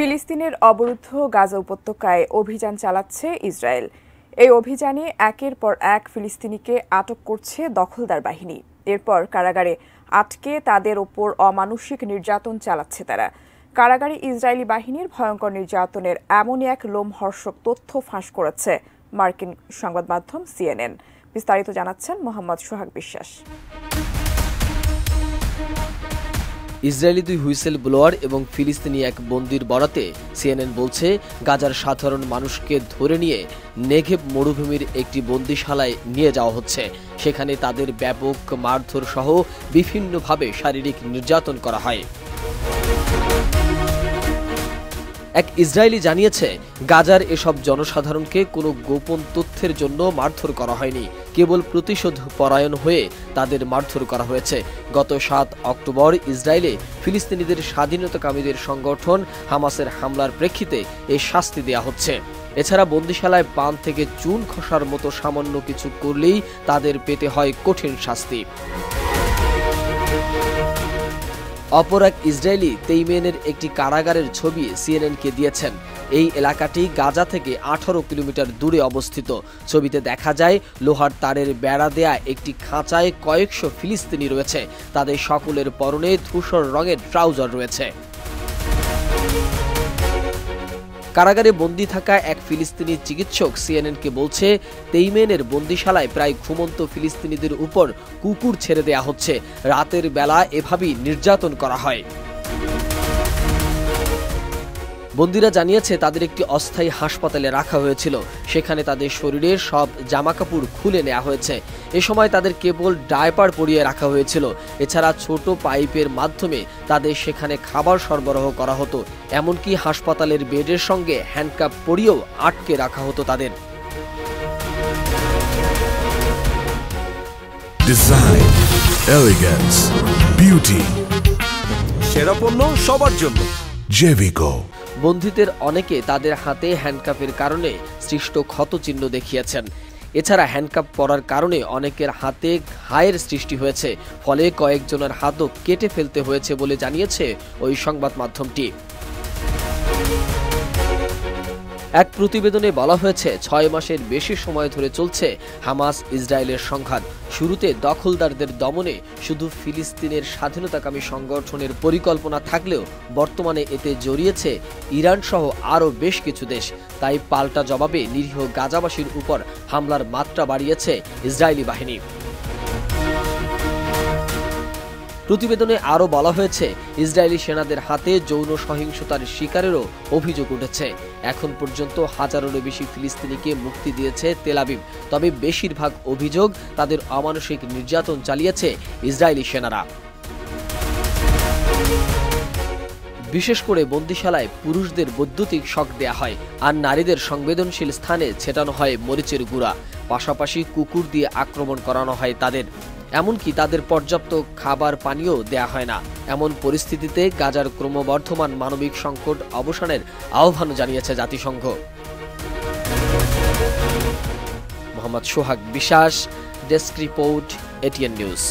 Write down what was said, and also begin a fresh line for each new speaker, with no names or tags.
ফিলিস্তিনের অবরুদ্ধ গাজা উপত্যকায় অভিযান চালাচ্ছে ইসরায়েল। এই অভিযানে একের পর এক ফিলিস্তিনিকে আটক করছে দখলদার বাহিনী। এরপর কারাগারে আটকে তাদের ওপর অমানসিক নির্যাতন চালাচ্ছে তারা। কারাগারে ইসরায়েলি বাহিনীর ভয়ঙ্কর নির্যাতনের এমনই এক লোমহর্ষক তথ্য ফাঁস করেছে মার্কিন সংবাদ মাধ্যম সিএনএন। বিস্তারিত জানাচ্ছেন মোহাম্মদ সোহাগ বিশ্বাস।
ইসরায়েলি দুই হুইসেল ব্লোয়ার এবং ফিলিস্তিনি এক বন্দির বরাতে সিএনএন বলছে, গাজার সাধারণ মানুষকে ধরে নিয়ে নেঘেব মরুভূমির একটি বন্দিশালায় নিয়ে যাওয়া হচ্ছে। সেখানে তাদের ব্যাপক মারধর সহ বিভিন্নভাবে শারীরিক নির্যাতন করা হয়। এক ইসরায়েলি জানিয়েছে, গাজার এসব জনসাধারণকে কোনো গোপন তথ্যের জন্য মারধর করা হয়নি। কেবল প্রতিশোধ পরায়ণ হয়ে তাদের মারধর করা হয়েছে। গত সাত অক্টোবর ইসরায়েলে ফিলিস্তিনিদের স্বাধীনতাকামীদের সংগঠন হামাসের হামলার প্রেক্ষিতে এই শাস্তি দেয়া হচ্ছে। এছাড়া বন্দিশালায় পান থেকে চুন খসার মতো সামান্য কিছু করলেই তাদের পেতে হয় কঠিন শাস্তি। অপর এক ইসরায়েলি তেইমেনের একটি কারাগারের ছবি সিএনএনকে দিয়েছেন। এই এলাকাটি গাজা থেকে আঠারো কিলোমিটার দূরে অবস্থিত। ছবিতে দেখা যায়, লোহার তারের বেড়া দেয়া একটি খাঁচায় কয়েকশো ফিলিস্তিনি রয়েছে। তাদের সকলের পরনে ধূসর রঙের ট্রাউজার রয়েছে। কারাগারে বন্দি থাকা এক ফিলিস্তিনি চিকিৎসক সিএনএনকে বলছে, তেইমেনের বন্দিশালায় প্রায় ঘুমন্ত ফিলিস্তিনিদের উপর কুকুর ছেড়ে দেয়া হচ্ছে। রাতের বেলা এভাবেই নির্যাতন করা হয়। বন্দিরা জানিয়েছে তাদের একটি অস্থায়ী হাসপাতালে রাখা হয়েছিল। সেখানে তাদের শরীরের সব জামাকাপড় খুলে নেওয়া হয়েছে। এ সময় তাদের কেবল ডায়পার পরিয়ে রাখা হয়েছিল। এছাড়া ছোট পাইপের মাধ্যমে তাদের সেখানে খাবার সরবরাহ করা হতো। এমনকি হাসপাতালের বেডের সঙ্গে হ্যান্ডকাপ পরিয়েও আটকে রাখা হতো তাদের।
ডিজাইন এলিগেন্স বিউটি
সেরা পণ্য সবার জন্য।
জেভিকো
বন্ধুদের অনেকে তাদের হাতে হ্যান্ডকাপের কারণে সৃষ্ট ক্ষতচিহ্ন দেখিয়েছেন। এছাড়া হ্যান্ডকাপ পরার কারণে অনেকের হাতে ঘায়ের সৃষ্টি হয়েছে, ফলে কয়েকজনের হাতও কেটে ফেলতে হয়েছে বলে জানিয়েছে ওই সংবাদ মাধ্যমটি। এক প্রতিবেদনে বলা হয়েছে, ছয় মাসের বেশি সময় ধরে চলছে হামাস ইসরায়েলের সংঘাত। শুরুতে দখলদারদের দমনে শুধু ফিলিস্তিনের স্বাধীনতাকামী সংগঠনের পরিকল্পনা থাকলেও বর্তমানে এতে জড়িয়েছে ইরান সহ আরও বেশ কিছু দেশ। তাই পাল্টা জবাবে নিরীহ গাজাবাসীর উপর হামলার মাত্রা বাড়িয়েছে ইসরায়েলি বাহিনী। প্রতিবেদনে আরও বলা হয়েছে, ইসরায়েলি সেনাদের হাতে যৌন সহিংসতার শিকারেরও অভিযোগ উঠেছে। এখন পর্যন্ত হাজারেরও বেশি ফিলিস্তিনিকে মুক্তি দিয়েছে তেলাবিব তবে বেশিরভাগ অভিযোগ তাদের অমানসিক নির্যাতন চালিয়েছে ইসরায়েলি সেনারা। বিশেষ করে বন্দিশালায় পুরুষদের বৈদ্যুতিক শক দেয়া হয় আর নারীদের সংবেদনশীল স্থানে ছেটানো হয় মরিচের গুঁড়া। পাশাপাশি কুকুর দিয়ে আক্রমণ করানো হয় তাদের। এমনকি তাদের পর্যাপ্ত খাবার পানীয় দেয়া হয় না। এমন পরিস্থিতিতে গাজার ক্রমবর্ধমান মানবিক সংকট অবসানের আহ্বান জানিয়েছে জাতিসংঘ। মোহাম্মদ সোহাগ বিশ্বাস, ডেস্ক রিপোর্ট, এটিএন নিউজ।